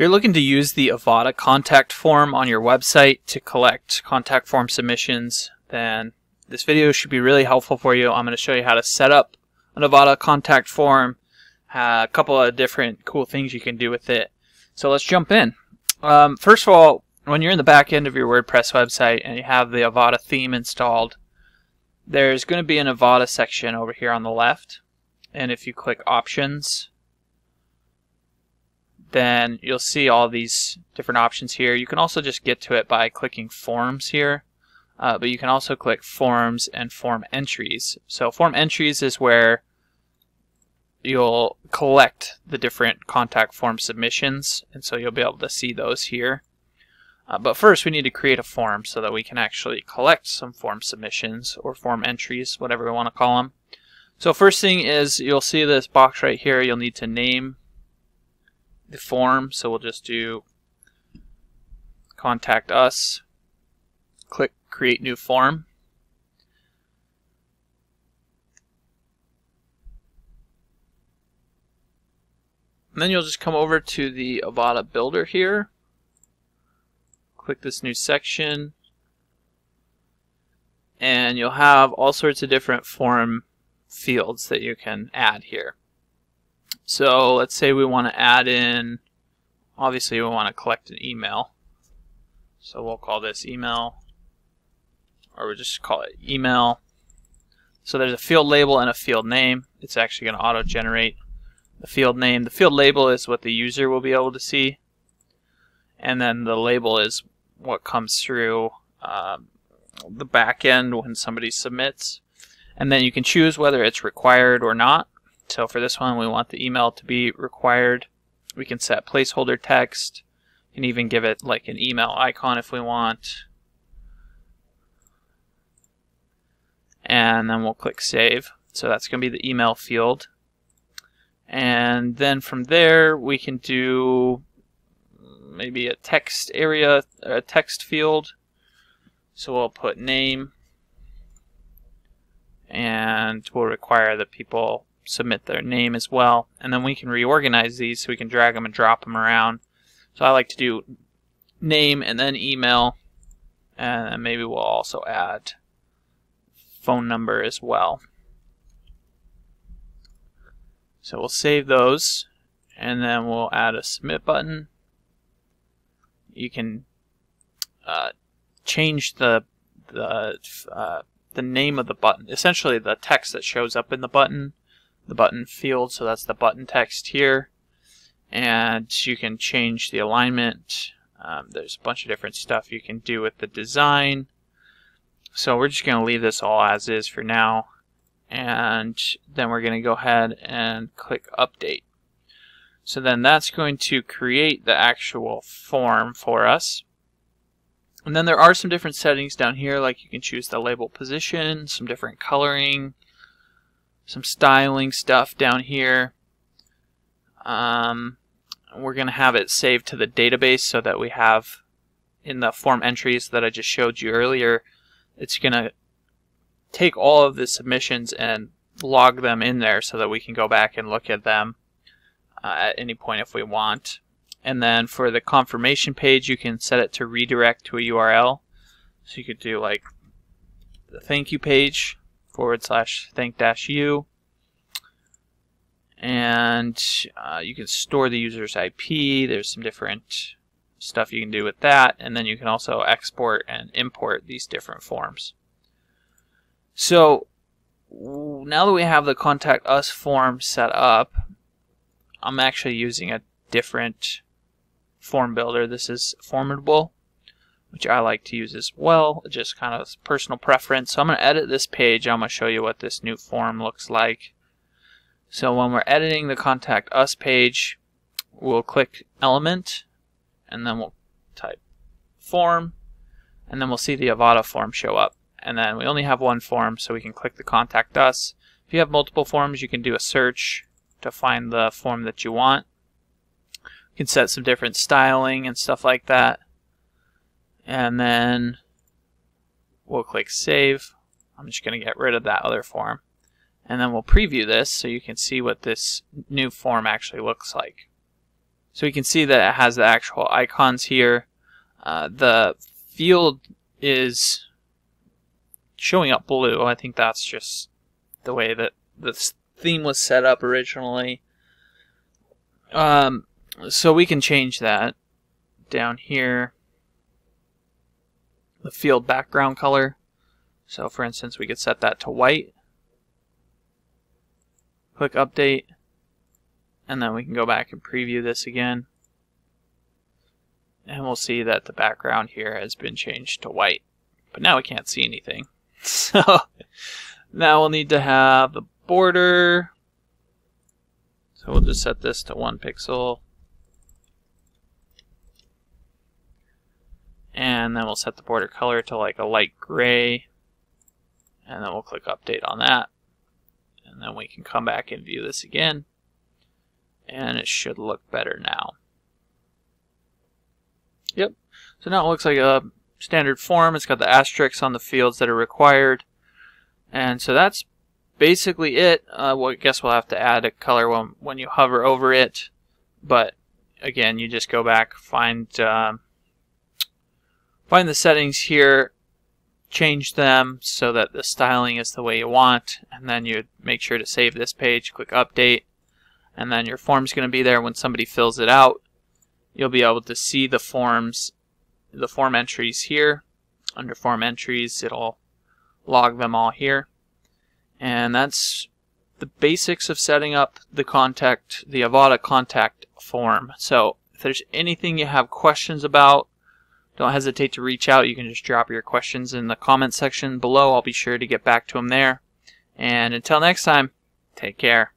If you're looking to use the Avada contact form on your website to collect contact form submissions, then this video should be really helpful for you. I'm going to show you how to set up an Avada contact form, uh, a couple of different cool things you can do with it. So let's jump in. Um, first of all, when you're in the back end of your WordPress website and you have the Avada theme installed, there's going to be an Avada section over here on the left. And if you click Options, then you'll see all these different options here. You can also just get to it by clicking Forms here. Uh, but you can also click Forms and Form Entries. So Form Entries is where you'll collect the different contact form submissions, and so you'll be able to see those here. Uh, but first we need to create a form so that we can actually collect some form submissions or form entries, whatever we want to call them. So first thing is you'll see this box right here, you'll need to name the form, so we'll just do contact us, click create new form. And then you'll just come over to the Avada Builder here, click this new section, and you'll have all sorts of different form fields that you can add here. So let's say we want to add in, obviously we want to collect an email. So we'll call this email, or we'll just call it email. So there's a field label and a field name. It's actually going to auto-generate the field name. The field label is what the user will be able to see. And then the label is what comes through um, the back end when somebody submits. And then you can choose whether it's required or not. So for this one, we want the email to be required. We can set placeholder text. and even give it like an email icon if we want. And then we'll click save. So that's going to be the email field. And then from there, we can do maybe a text area, a text field. So we'll put name and we'll require that people submit their name as well. And then we can reorganize these so we can drag them and drop them around. So I like to do name and then email. And maybe we'll also add phone number as well. So we'll save those and then we'll add a submit button. You can uh, change the the uh, the name of the button, essentially the text that shows up in the button the button field, so that's the button text here. And you can change the alignment. Um, there's a bunch of different stuff you can do with the design. So we're just going to leave this all as is for now. And then we're going to go ahead and click update. So then that's going to create the actual form for us. And then there are some different settings down here, like you can choose the label position, some different coloring, some styling stuff down here. Um, we're going to have it saved to the database so that we have in the form entries that I just showed you earlier, it's going to take all of the submissions and log them in there so that we can go back and look at them uh, at any point if we want. And then for the confirmation page, you can set it to redirect to a URL. So you could do like the thank you page forward slash thank dash you. And uh, you can store the user's IP. There's some different stuff you can do with that. And then you can also export and import these different forms. So now that we have the contact us form set up, I'm actually using a different form builder. This is Formidable which I like to use as well, just kind of personal preference. So I'm going to edit this page. I'm going to show you what this new form looks like. So when we're editing the Contact Us page, we'll click Element, and then we'll type Form, and then we'll see the Avada form show up. And then we only have one form, so we can click the Contact Us. If you have multiple forms, you can do a search to find the form that you want. You can set some different styling and stuff like that and then we'll click save. I'm just going to get rid of that other form. And then we'll preview this so you can see what this new form actually looks like. So we can see that it has the actual icons here. Uh, the field is showing up blue. I think that's just the way that the theme was set up originally. Um, so we can change that down here. The field background color. So for instance, we could set that to white. Click update. And then we can go back and preview this again. And we'll see that the background here has been changed to white. But now we can't see anything. So now we'll need to have the border. So we'll just set this to one pixel. And then we'll set the border color to like a light gray. And then we'll click update on that. And then we can come back and view this again. And it should look better now. Yep. So now it looks like a standard form. It's got the asterisks on the fields that are required. And so that's basically it. Uh, well, I guess we'll have to add a color when, when you hover over it. But again, you just go back, find um, find the settings here, change them so that the styling is the way you want, and then you make sure to save this page, click update, and then your form's going to be there when somebody fills it out. You'll be able to see the forms the form entries here. Under form entries, it'll log them all here. And that's the basics of setting up the contact, the Avada contact form. So if there's anything you have questions about, don't hesitate to reach out. You can just drop your questions in the comment section below. I'll be sure to get back to them there. And until next time, take care.